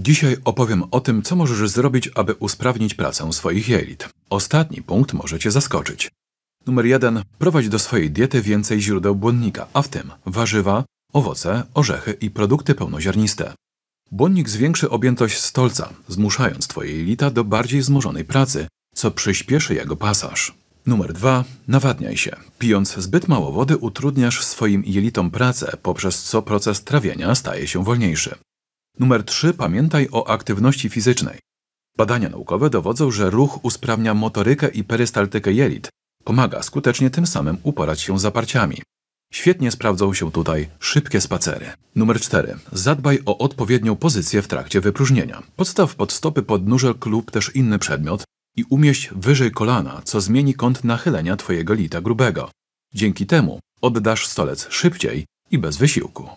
Dzisiaj opowiem o tym, co możesz zrobić, aby usprawnić pracę swoich jelit. Ostatni punkt może Cię zaskoczyć. Numer jeden. Prowadź do swojej diety więcej źródeł błonnika, a w tym warzywa, owoce, orzechy i produkty pełnoziarniste. Błonnik zwiększy objętość stolca, zmuszając Twoje jelita do bardziej wzmożonej pracy, co przyspieszy jego pasaż. Numer 2. Nawadniaj się. Pijąc zbyt mało wody utrudniasz swoim jelitom pracę, poprzez co proces trawienia staje się wolniejszy. Numer 3. Pamiętaj o aktywności fizycznej. Badania naukowe dowodzą, że ruch usprawnia motorykę i perystaltykę jelit. Pomaga skutecznie tym samym uporać się z zaparciami. Świetnie sprawdzą się tutaj szybkie spacery. Numer 4. Zadbaj o odpowiednią pozycję w trakcie wypróżnienia. Podstaw pod stopy podnóżek lub też inny przedmiot i umieść wyżej kolana, co zmieni kąt nachylenia Twojego lita grubego. Dzięki temu oddasz stolec szybciej i bez wysiłku.